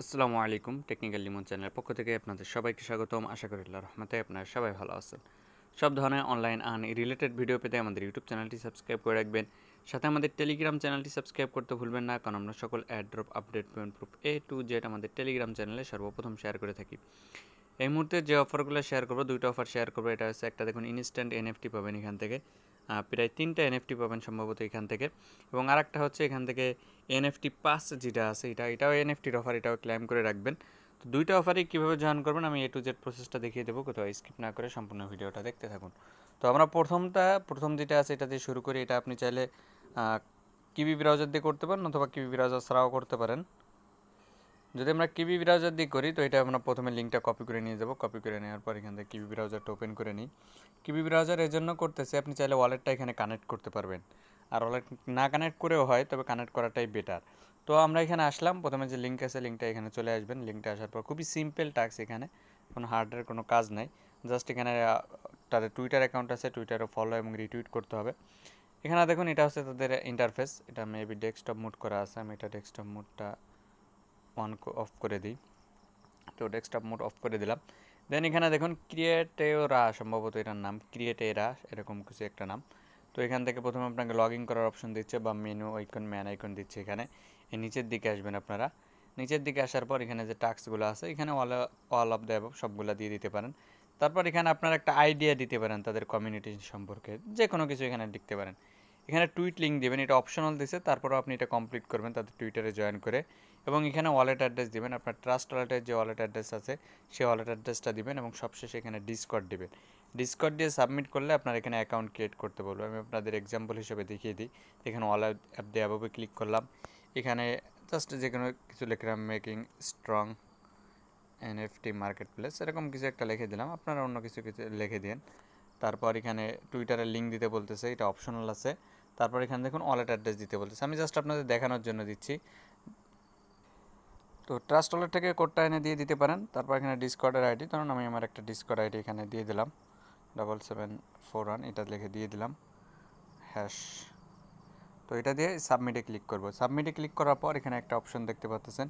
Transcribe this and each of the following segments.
আসসালামু আলাইকুম, টেকনিক্যাল লিমন চ্যানেলের পক্ষ থেকে আপনাদের সবাইকে স্বাগতম। আশা করি আল্লাহর রহমতে আপনারা সবাই ভালো আছেন। সব ধরনের অনলাইন আন রিলেটেড ভিডিও পেতে আমাদের ইউটিউব চ্যানেলটি সাবস্ক্রাইব করে রাখবেন। সাথে আমাদের টেলিগ্রাম চ্যানেলটি সাবস্ক্রাইব করতে ভুলবেন না, কারণ আমরা সকল airdrop update payment proof A to Z আমাদের টেলিগ্রাম চ্যানেলে সর্বপ্রথম শেয়ার করে থাকি। এই মুহূর্তে যে অফারগুলো শেয়ার করব, দুইটা অফার শেয়ার করব। এটা হচ্ছে একটা দেখুন ইনস্ট্যান্ট এনএফটি পাবেন এখান থেকে। প্রায় তিনটা এনএফটি পাবেন সম্ভবত এখান থেকে। এবং আরেকটা হচ্ছে এখান থেকে এনএফটি পাস যেটা আছে, এটা এটাও এনএফটির অফার এটাও ক্লেম করে রাখবেন। তো দুইটা অফারই কীভাবে জয়েন করবেন আমি এ টু জেড প্রসেসটা দেখিয়ে দেবো, কোথাও স্কিপ না করে সম্পূর্ণ ভিডিওটা দেখতে থাকুন। তো আমরা প্রথমটা প্রথম যেটা আছে, এটা দিয়ে শুরু করি। এটা আপনি চাইলে কিবি ব্রাউজার দিয়ে করতে পারেন অথবা কিবি ব্রাউজার ছাড়াও করতে পারেন। যদি আমরা কিবি ব্রাউজার দিয়ে করি, তো এটা আমরা প্রথমে লিঙ্কটা কপি করে নিয়ে যাব। কপি করে নেওয়ার পর এখান থেকে কিবি ব্রাউজারটা ওপেন করে নিই। কিবি ব্রাউজার এর জন্য করতেছে, আপনি চাইলে ওয়ালেটটা এখানে কানেক্ট করতে পারবেন। আর ওয়ালেট না কানেক্ট করেও হয়, তবে কানেক্ট করাটাই বেটার তো আমরা এখানে আসলাম। প্রথমে যে লিঙ্ক আছে লিঙ্কটা এখানে চলে আসবেন। লিঙ্কটা আসার পর খুবই সিম্পল টাস্ক এখানে। কোনো হার্ডের কোনো কাজ নাই। জাস্ট এখানে তাদের টুইটার অ্যাকাউন্ট আছে টুইটারে ফলো এবং রিটুইট করতে হবে। এখানে দেখুন, এটা হচ্ছে তাদের ইন্টারফেস এটা মেবি ডেস্কটপ মুড করা আছে। আমি এটা ডেস্কটপ মুডটা অন অফ করে দিই। তো ডেস্কটপ মোড অফ করে দিলাম। দেন এখানে দেখুন ক্রিয়েটেরা সম্ভবত এটার নাম ক্রিয়েটেরা এরকম কিছু একটা নাম। তো এখান থেকে প্রথমে আপনাকে লগ ইন করার অপশন দিচ্ছে বা মেনু আইকন ম্যান আইকন দিচ্ছে এখানে। এই নিচের দিকে আসবেন আপনারা। নিচের দিকে আসার পর এখানে যে টাস্কগুলো আছে, এখানে অল অল অফ দ্য সবগুলো দিয়ে দিতে পারেন। তারপর এখানে আপনারা একটা আইডিয়া দিতে পারেন তাদের কমিউনিটি সম্পর্কে। যে কোনো কিছু এখানে লিখতে পারেন। এখানে টুইট লিঙ্ক দেবেন, এটা অপশনাল দিছে, তারপরও আপনি এটা কমপ্লিট করবেন তাদের টুইটারে জয়েন করে। এবং এখানে ওয়ালেট অ্যাড্রেস দিবেন, আপনার ট্রাস্ট ওয়ালেটের যে ওয়ালেট অ্যাড্রেস আছে, সেই ওয়ালেট অ্যাড্রেসটা দিবেন এবং সবশেষে এখানে ডিসকট দিবেন। ডিসকট দিয়ে সাবমিট করলে আপনার এখানে অ্যাকাউন্ট ক্রিয়েট করতে বলব। আমি আপনাদের এক্সাম্পল হিসেবে দেখিয়ে দিই। এখানে ওয়ালেট অ্যাপ দিয়ে অ্যাপে ক্লিক করলাম। এখানে জাস্ট যে কোনো কিছু লিখলাম making strong N F NFT marketplace এরকম কিছু একটা লিখে দিলাম। আপনারা অন্য কিছু কিছু লিখে দিন তারপর এখানে টুইটারে লিঙ্ক দিতে বলতেছে, এটা অপশনাল আছে। তারপর এখানে দেখুন ওয়ালেট অ্যাড্রেস দিতে বলতেছে। আমি জাস্ট আপনাদের দেখানোর জন্য দিচ্ছি। তো ট্রাস্ট ওয়ালেট থেকে কোডটা এনে দিয়ে দিতে পারেন। তারপর এখানে ডিসকর্ডের আইডি ধরুন আমি আমার একটা ডিসকর্ড আইডি এখানে দিয়ে দিলাম। ডাবল সেভেন ফোর ওয়ান এটা লিখে দিয়ে দিলাম। হ্যাশ তো এটা দিয়ে সাবমিটে ক্লিক করব। সাবমিটে ক্লিক করার পর এখানে একটা অপশন দেখতে পাচ্ছেন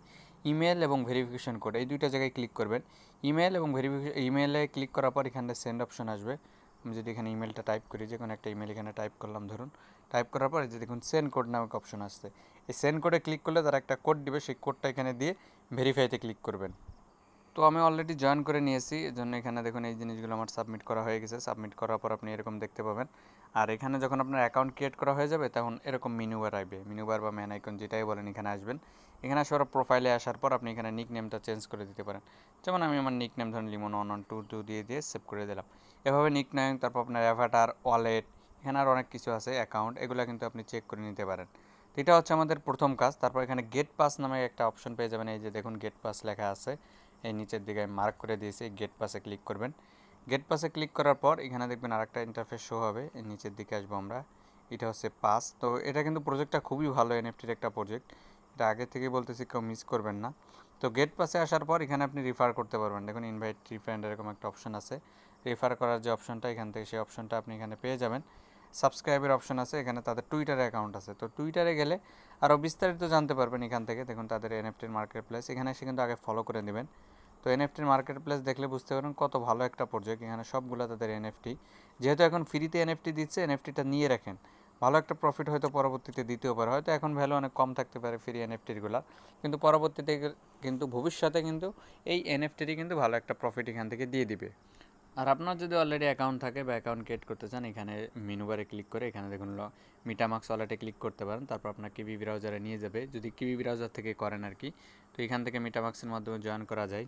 ইমেল এবং ভেরিফিকেশন কোড এই দুইটা জায়গায় ক্লিক করবেন। ইমেল এবং ভেরিফিকেশন ইমেলে ক্লিক করার পর এখানে সেন্ড অপশন আসবে। আমি যদি এখানে ইমেলটা টাইপ করি যে কোনো একটা ইমেল এখানে টাইপ করলাম, ধরুন। টাইপ করার পর যে দেখুন সেন্ড কোড নামক অপশন আসছে। এই সেন্ড কোডে ক্লিক করলে তারা একটা কোড দিবে, সেই কোডটা এখানে দিয়ে ভেরিফাইতে ক্লিক করবেন। তো আমি অলরেডি জয়েন করে নিয়েছি এর জন্য এখানে দেখুন এই জিনিসগুলো আমার সাবমিট করা হয়ে গেছে। সাবমিট করার পর আপনি এরকম দেখতে পাবেন। আর এখানে যখন আপনার অ্যাকাউন্ট ক্রিয়েট করা হয়ে যাবে, তখন এরকম মেনু বার আসবে। মেনু বার বা ম্যান আইকন যেটাই বলেন এখানে আসবেন। এখানে আসার প্রোফাইলে আসার পর আপনি এখানে নিক নেমটা চেঞ্জ করে দিতে পারেন। যেমন আমি আমার নিক নেম ধরুন Limon one one two two দিয়ে দিয়ে সেভ করে দিলাম। এভাবে নিক নেম তারপর আপনার অ্যাভাটার ওয়ালেট এখানে আর অনেক কিছু আছে অ্যাকাউন্ট এগুলো কিন্তু আপনি চেক করে নিতে পারেন। এটা হচ্ছে আমাদের প্রথম কাজ। তারপর এখানে গেট পাস নামে একটা অপশন পেয়ে যাবেন। এই যে দেখুন গেট পাস লেখা আছে। এই নিচের দিকে মার্ক করে দিয়েছি গেট পাসে ক্লিক করবেন। গেট পাসে ক্লিক করার পর এখানে দেখবেন আরেকটা ইন্টারফেস শো হবে। এই নিচের দিকে আসব আমরা। এটা হচ্ছে পাস তো এটা কিন্তু প্রজেক্টটা খুবই ভালো এনএফটির একটা প্রজেক্ট এটা আগে থেকেই বলতেছি, কেউ মিস করবেন না। তো গেট পাসে আসার পর এখানে আপনি রিফার করতে পারবেন। দেখুন ইনভাইট রিফ্রেন্ড এরকম একটা অপশন আছে। রেফার করার যে অপশনটা এখান থেকে সেই অপশনটা আপনি এখানে পেয়ে যাবেন। সাবস্ক্রাইবের অপশন আছে, এখানে তাদের টুইটারে অ্যাকাউন্ট আছে। তো টুইটারে গেলে আরও বিস্তারিত জানতে পারবেন এখান থেকে। দেখুন, তাদের এনএফটির মার্কেট প্লেস এখানে এসে কিন্তু আগে ফলো করে নেবেন। তো এনএফটির মার্কেট প্লেস দেখলে বুঝতে পারবেন কত ভালো একটা প্রজেক্ট এখানে সবগুলো তাদের এনএফটি যেহেতু এখন ফ্রিতে এনএফটি দিচ্ছে এনএফটিটা নিয়ে রাখেন। ভালো একটা প্রফিট হয়তো পরবর্তীতে দিতেও পারে। হয়তো এখন ভ্যালু অনেক কম থাকতে পারে ফ্রি এনএফটিরগুলো কিন্তু পরবর্তীতে কিন্তু ভবিষ্যতে কিন্তু এই এনএফটিরই কিন্তু ভালো একটা প্রফিট এখান থেকে দিয়ে দিবে। আর আপনার যদি অলরেডি অ্যাকাউন্ট থাকে বা অ্যাকাউন্ট ক্রিয়েট করতে চান, এখানে মেনু বারে ক্লিক করে এখানে দেখুন মিটামাক্স ওয়ালেটে ক্লিক করতে পারেন। তারপর আপনার কিবি ব্রাউজারে নিয়ে যাবে। যদি কিবি ব্রাউজার থেকে করেন আর কি, তো এখান থেকে মিটামাক্সের মাধ্যমে জয়েন করা যায়।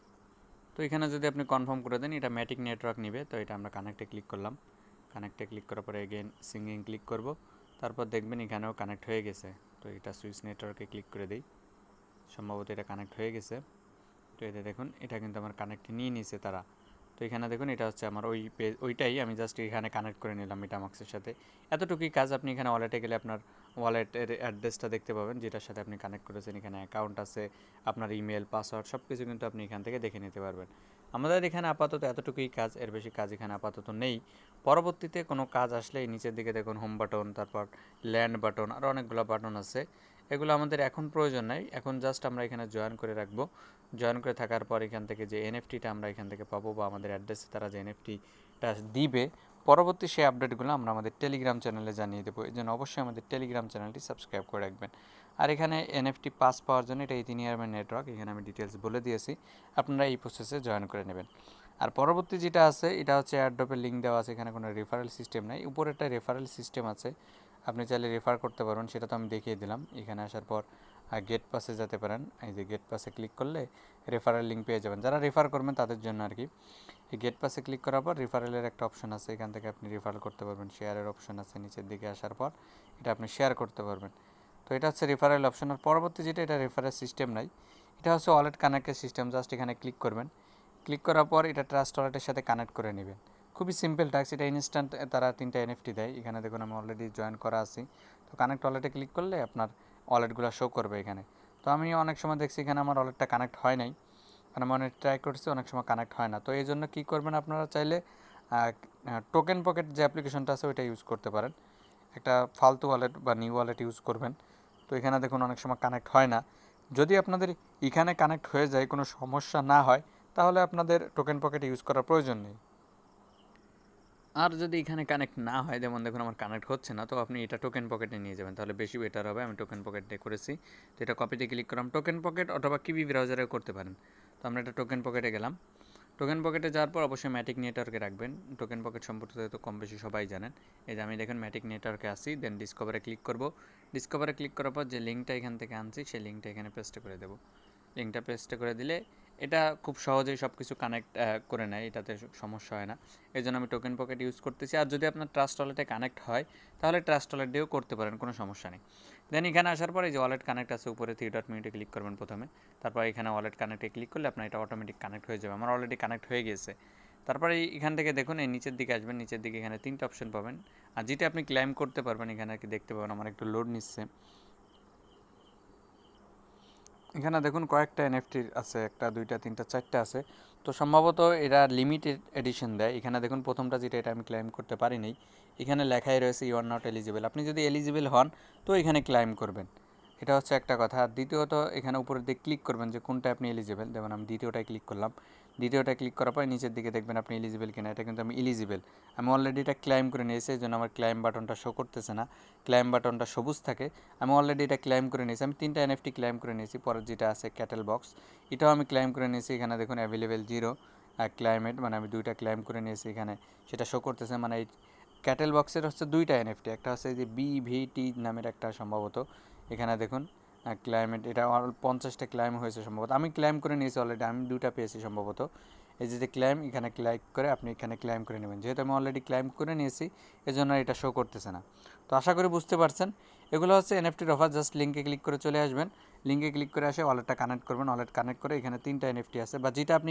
তো এখানে যদি আপনি কনফার্ম করে দেন, এটা ম্যাটিক নেটওয়ার্ক নেবে। তো এটা আমরা কানেক্টে ক্লিক করলাম। কানেক্টে ক্লিক করার পরে এগেন সিঙ্গিং ক্লিক করব। তারপর দেখবেন এখানেও কানেক্ট হয়ে গেছে। তো এটা সুইচ নেটওয়ার্কে ক্লিক করে দিই। সম্ভবত এটা কানেক্ট হয়ে গেছে। তো এতে দেখুন, এটা কিন্তু আমার কানেক্ট নিয়ে নিয়েছে তারা। তো এখানে দেখুন, এটা হচ্ছে আমার ওই ওইটাই আমি জাস্ট এখানে কানেক্ট করে নিলাম মিটামাক্সের সাথে। এতটুকুই কাজ, আপনি এখানে ওয়ালেটে গেলে আপনার ওয়ালেটের অ্যাড্রেসটা দেখতে পাবেন, যেটার সাথে আপনি কানেক্ট করেছেন। এখানে অ্যাকাউন্ট আছে, আপনার ইমেল পাসওয়ার্ড সব কিছু কিন্তু আপনি এখান থেকে দেখে নিতে পারবেন। আমাদের এখানে আপাতত এতটুকুই কাজ, এর বেশি কাজ এখানে আপাতত নেই। পরবর্তীতে কোনো কাজ আসলে নিচের দিকে দেখুন হোম বাটন তারপর ল্যান্ড বাটন আরও অনেকগুলো বাটন আছে। এগুলো আমাদের এখন প্রয়োজন নাই। এখন জাস্ট আমরা এখানে জয়েন করে রাখব। জয়েন করে থাকার পর এখান থেকে যে এনএফটিটা আমরা এখান থেকে পাবো বা আমাদের অ্যাড্রেসে তারা যে এনএফটিটা দিবে, পরবর্তী সেই আপডেটগুলো আমরা আমাদের টেলিগ্রাম চ্যানেলে জানিয়ে দেবো। এই জন্য অবশ্যই আমাদের টেলিগ্রাম চ্যানেলটি সাবস্ক্রাইব করে রাখবেন। আর এখানে এনএফটি পাস পাওয়ার জন্য এটা ইথিনিয়ামের নেটওয়ার্ক এখানে আমি ডিটেলস বলে দিয়েছি। আপনারা এই প্রসেসে জয়েন করে নেবেন। আর পরবর্তী যেটা আছে, এটা হচ্ছে অ্যাড্রপের লিঙ্ক দেওয়া আছে। এখানে কোনো রেফারেল সিস্টেম নেই। উপরে একটা রেফারেল সিস্টেম আছে। আপনি চাইলে রেফার করতে পারবেন, সেটা তো আমি দেখিয়ে দিলাম। এখানে আসার পর গেট পাসে যেতে পারেন। এই যে গেট পাসে ক্লিক করলে রেফারেল লিঙ্ক পেয়ে যাবেন। যারা রেফার করবেন, তাদের জন্য আর কি। এই গেট পাসে ক্লিক করার পর রেফারেলের একটা অপশন আছে। এখান থেকে আপনি রেফারেল করতে পারবেন। শেয়ারের অপশন আছে নিচের দিকে আসার পর, এটা আপনি শেয়ার করতে পারবেন। তো এটা হচ্ছে রেফারেল অপশন আর পরবর্তী যেটা, এটা রেফারেল সিস্টেম নাই। এটা হচ্ছে ওয়ালেট কানেক্টের সিস্টেম জাস্ট এখানে ক্লিক করবেন। ক্লিক করার পর, এটা ট্রাস্ট ওয়ালেটের সাথে কানেক্ট করে নেবেন। খুবই সিম্পল টাস্ক এটা ইনস্ট্যান্ট তারা তিনটা এনএফটি দেয়। এখানে দেখুন আমি অলরেডি জয়েন করা আছি। তো কানেক্ট ওয়ালেটে ক্লিক করলে আপনার ওয়ালেটগুলো শো করবে এখানে। তো আমি অনেক সময় দেখছি এখানে আমার ওয়ালেটটা কানেক্ট হয় নাই। মানে আমি ট্রাই করছি, অনেক সময় কানেক্ট হয় না। তো এই জন্য কী করবেন আপনারা চাইলে টোকেন পকেট যে অ্যাপ্লিকেশনটা আছে, ওইটা ইউজ করতে পারেন। একটা ফালতু ওয়ালেট বা নিউ ওয়ালেট ইউজ করবেন। তো এখানে দেখুন অনেক সময় কানেক্ট হয় না। যদি আপনাদের এখানে কানেক্ট হয়ে যায়, কোনো সমস্যা না হয়, তাহলে আপনাদের টোকেন পকেট ইউজ করার প্রয়োজন নেই। আর যদি এখানে কানেক্ট না হয়, যেমন দেখুন আমার কানেক্ট হচ্ছে না, তো আপনি এটা টোকেন পকেটে নিয়ে যাবেন। তাহলে বেশি বেটার হবে, আমি টোকেন পকেটে করেছি। তো এটা কপিতে ক্লিক করলাম টোকেন পকেট অথবা কিবি ব্রাউজারেও করতে পারেন। তো আমরা এটা টোকেন পকেটে গেলাম। টোকেন পকেটে যাওয়ার পর অবশ্যই ম্যাটিক নেটওয়ার্কে রাখবেন। টোকেন পকেট সম্পর্কে তো কম বেশি সবাই জানেন। এই যে আমি দেখেন ম্যাটিক নেটওয়ার্কে আসি দেন ডিসকভারে ক্লিক করব। ডিসকভারে ক্লিক করার পর যে লিঙ্কটা এখান থেকে আনছি, সেই লিঙ্কটা এখানে পেস্ট করে দেবো। লিঙ্কটা পেস্ট করে দিলে এটা খুব সহজেই সব কিছু কানেক্ট করে নেয়, এটাতে সমস্যা হয় না। এই জন্য আমি টোকেন পকেট ইউজ করতেছি। আর যদি আপনার ট্রাস্ট ওয়ালেটে কানেক্ট হয়, তাহলে ট্রাস্ট ওয়ালেট দিয়েও করতে পারেন, কোনো সমস্যা নেই। দেন এখানে আসার পরে যে ওয়ালেট কানেক্ট আছে, উপরে থ্রি ডট মিনিটে ক্লিক করবেন প্রথমে। তারপর এখানে ওয়ালেট কানেক্টে ক্লিক করলে আপনার এটা অটোমেটিক কানেক্ট হয়ে যাবে। আমার অলরেডি কানেক্ট হয়ে গেছে তারপরে এখান থেকে দেখুন, এই নিচের দিকে আসবেন, নিচের দিকে এখানে তিনটা অপশন পাবেন। আর যেটা আপনি ক্লাইম করতে পারবেন, এখানে আর কি দেখতে পাবেন, আমার একটু লোড নিচ্ছে। এখানে দেখুন কয়েকটা এনএফটির আছে, একটা, দুইটা, তিনটা, চারটা আছে। তো সম্ভবত এরা লিমিটেড এডিশন দেয়। এখানে দেখুন প্রথমটা যেটা এটা আমি ক্লাইম করতে পারিনি। এখানে লেখাই রয়েছে ইউ আর নট এলিজিবল আপনি যদি এলিজিবল হন, তো এখানে ক্লাইম করবেন। এটা হচ্ছে একটা কথা। আর দ্বিতীয়ত, এখানে উপরের দিকে ক্লিক করবেন যে কোনটা আপনি এলিজিবল যেমন আমি দ্বিতীয়টায় ক্লিক করলাম। দ্বিতীয়টা ক্লিক করার পর নিচের দিকে দেখবেন আপনি এলিজিবল কিনা। এটা কিন্তু আমি এলিজিবল আমি অলরেডি এটা ক্লাইম করে নিয়েছি, এই জন্য আমার ক্লাইম বাটনটা শো করতেছে না। ক্লাইম বাটনটা সবুজ থাকে। আমি অলরেডি এটা ক্লাইম করে নিয়েছি। আমি তিনটা এনএফটি ক্লাইম করে নিয়েছি। পরের যেটা আছে ক্যাটেল বক্স এটাও আমি ক্লাইম করে নিয়েছি। এখানে দেখুন অ্যাভেলেবেল জিরো ক্লাইমেট মানে আমি দুইটা ক্লাইম করে নিয়েছি এখানে। সেটা শো করতেছে। মানে এই ক্যাটেল বক্সের হচ্ছে দুইটা এনএফটি একটা হচ্ছে যে বিভিটি নামের একটা সম্ভবত। এখানে দেখুন ক্লাইমেট এটা পঞ্চাশটা ক্লাইম হয়েছে সম্ভবত। আমি ক্লাইম করে নিয়েছি অলরেডি আমি দুটা পেয়েছি সম্ভবত। এই যে ক্লাইম এখানে ক্লাইক করে আপনি এখানে ক্লাইম করে নেবেন। যেহেতু আমি অলরেডি ক্লাইম করে নিয়েছি, এজন্য এটা শো করতেছে না। তো আশা করি বুঝতে পারছেন। এগুলো হচ্ছে এনএফটির অফার জাস্ট লিঙ্কে ক্লিক করে চলে আসবেন। লিঙ্কে ক্লিক করে আসে ওয়ালেটটা কানেক্ট করবেন। ওয়ালেট কানেক্ট করে এখানে তিনটা এনএফটি আছে। বা যেটা আপনি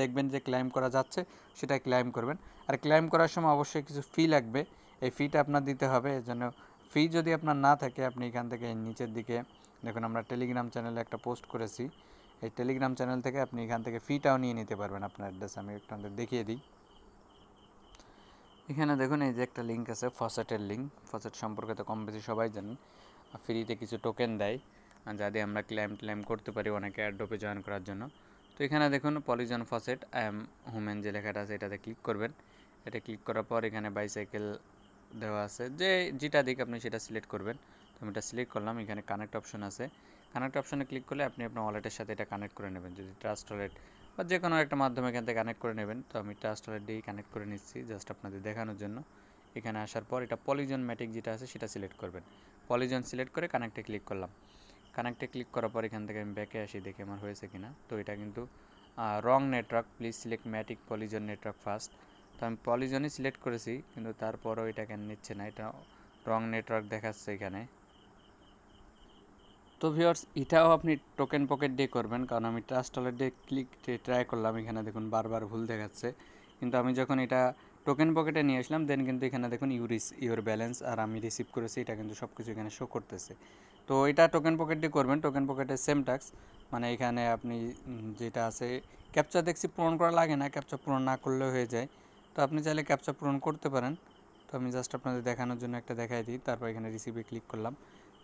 দেখবেন যে ক্লাইম করা যাচ্ছে সেটা ক্লাইম করবেন। আর ক্লাইম করার সময় অবশ্যই কিছু ফি লাগবে। এই ফিটা আপনার দিতে হবে এর জন্য ফি যদি আপনার না থাকে, আপনি এখান থেকে নিচের দিকে, দেখুন আমরা টেলিগ্রাম চ্যানেলে একটা পোস্ট করেছি। এই টেলিগ্রাম চ্যানেল থেকে আপনি এখান থেকে ফিটাও নিয়ে নিতে পারবেন। আপনার অ্যাড্রেস আমি একটু আমাদের দেখিয়ে দিই। এখানে দেখুন, এই যে একটা লিঙ্ক আছে ফসেটের লিঙ্ক ফসেট সম্পর্কে তো কম বেশি সবাই জানেন ফ্রিতে কিছু টোকেন দেয়। যা দিয়ে আমরা ক্লাইম ক্লাইম করতে পারি অনেকে অ্যাডোপে জয়েন করার জন্য। তো এখানে দেখুন Polygon faucet I am human যে লেখাটা আছে, এটাতে ক্লিক করবেন। এটা ক্লিক করার পর এখানে বাইসাইকেল দেওয়া আছে। যে যেটা দিক আপনি সেটা সিলেক্ট করবেন। তো আমি এটা সিলেক্ট করলাম, এখানে কানেক্ট অপশন আছে। কানেক্ট অপশনে ক্লিক করলে আপনি আপনার ওয়ালেটের সাথে এটা কানেক্ট করে নেবেন। যদি ট্রাস্ট ওয়ালেট বা যে কোনো একটা মাধ্যমে এখান থেকে কানেক্ট করে নেবেন, তো আমি ট্রাস্ট ওয়ালেট দিয়েই কানেক্ট করে নিচ্ছি জাস্ট আপনাদের দেখানোর জন্য। এখানে আসার পর এটা পলিজন ম্যাটিক যেটা আছে, সেটা সিলেক্ট করবেন। পলিজন সিলেক্ট করে কানেক্টে ক্লিক করলাম। কানেক্টে ক্লিক করার পর এখান থেকে আমি ব্যাকে আসি, দেখে আমার হয়েছে কিনা। তো এটা কিন্তু wrong network please select Matic Polygon network first তো আমি পলিজনই সিলেক্ট করেছি, কিন্তু তারপরও এটা কেন নিচ্ছে না? এটা রং নেটওয়ার্ক দেখাচ্ছে এখানে। তো ভিওর্স এটাও আপনি টোকেন পকেট দিয়ে করবেন, কারণ আমি ট্রাস্ট ওয়ালেট দিয়ে ক্লিক ট্রাই করলাম, এখানে দেখুন বারবার ভুল দেখাচ্ছে। কিন্তু আমি যখন এটা টোকেন পকেটে নিয়ে আসলাম দেন কিন্তু এখানে দেখুন ইউরিস ইউর ব্যালেন্স আর আমি রিসিভ করেছি, এটা কিন্তু সব কিছু এখানে শো করতেছে। তো এটা টোকেন পকেট দিয়ে করবেন টোকেন পকেটে সেম টাক্স মানে এখানে আপনি যেটা আছে ক্যাপচা দেখছি পূরণ করা লাগে না ক্যাপচা পূরণ না করলেও হয়ে যায়। তো আপনি চাইলে ক্যাপচা পূরণ করতে পারেন। তো আমি জাস্ট আপনাদের দেখানোর জন্য একটা দেখাই দিই, তারপর এখানে রিসিভে ক্লিক করলাম।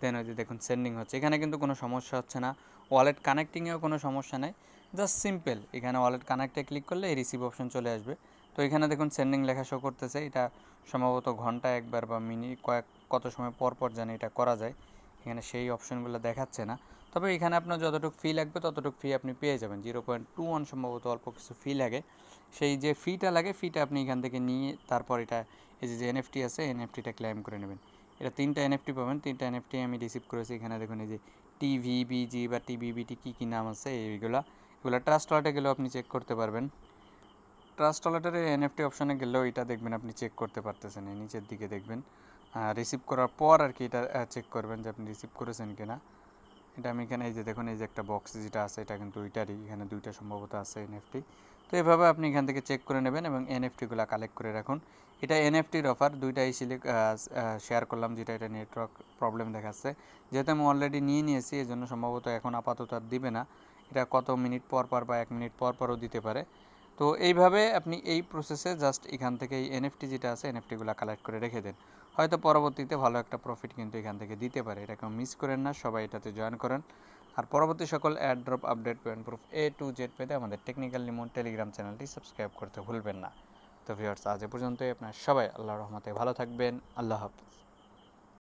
দেন ওই যে দেখুন সেন্ডিং হচ্ছে। এখানে কিন্তু কোনো সমস্যা হচ্ছে না। ওয়ালেট কানেক্টিংয়েও কোনো সমস্যা নেই। জাস্ট সিম্পল এখানে ওয়ালেট কানেক্টে ক্লিক করলে এই রিসিভ অপশন চলে আসবে। তো এখানে দেখুন সেন্ডিং লেখা শো করতেছে। এটা সম্ভবত ঘণ্টা একবার বা মিনিট কয়েক, কত সময় পর পর জানি এটা করা যায়। এখানে সেই অপশনগুলো দেখাচ্ছে না। তবে এখানে আপনার যতটুকু ফি লাগবে, ততটুকু ফি আপনি পেয়ে যাবেন। জিরো পয়েন্ট টু ওয়ান সম্ভবত অল্প কিছু ফি লাগে। সেই যে ফিটা লাগে ফিটা আপনি এখান থেকে নিয়ে তারপর এটা এই যে এনএফটি আছে এনএফটিটা ক্লেম করে নেবেন। এটা তিনটা এনএফটি পাবেন। তিনটা এনএফটি আমি রিসিভ করেছি এখানে দেখুন এই যে টিভিবিজি বা টিবিবিটি কী কী নাম আছে, এইগুলা। এগুলো ট্রাস্ট ওয়ালেটে গেলেও আপনি চেক করতে পারবেন। ট্রাস্ট ওয়ালেটের এনএফটি অপশানে গেলেও এটা দেখবেন আপনি চেক করতে পারতেছেন নিচের দিকে দেখবেন। রিসিভ করার পর আর কি এটা চেক করবেন যে আপনি রিসিভ করেছেন কিনা। এটা আমি এখানে এই যে দেখুন, এই যে একটা বক্স যেটা আছে, এটা কিন্তু ওইটারই এখানে দুইটা সম্ভবত আছে এনএফটি তো এভাবে আপনি এখান থেকে চেক করে নেবেন এবং এনএফটিগুলো কালেক্ট করে রাখুন। এটা এনএফটির অফার দুইটাই সিলেক্ট শেয়ার করলাম যেটা এটা নেটওয়ার্ক প্রবলেম দেখাচ্ছে। যেহেতু আমি অলরেডি নিয়ে নিয়েছি এই জন্য সম্ভবত এখন আপাতত আর দিবে না। এটা কত মিনিট পর পর বা এক মিনিট পর পরও দিতে পারে। তো এইভাবে আপনি এই প্রসেসে জাস্ট এখান থেকে এই এনএফটি যেটা আছে এনএফটিগুলো কালেক্ট করে রেখে দেন। হয়তো পরবর্তীতে ভালো একটা প্রফিট কিন্তু এখান থেকে দিতে পারে। এটাকে মিস করেন না, সবাই এটাতে জয়েন করেন। আর পরবর্তী সকল airdrop update payment proof A to Z পেতে আমাদের টেকনিক্যাল লিমন টেলিগ্রাম চ্যানেলটি সাবস্ক্রাইব করতে ভুলবেন না। তো ভিউয়ার্স আজ এ পর্যন্তই। আপনার সবাই আল্লাহ রহমতে ভালো থাকবেন। আল্লাহ হাফিজ।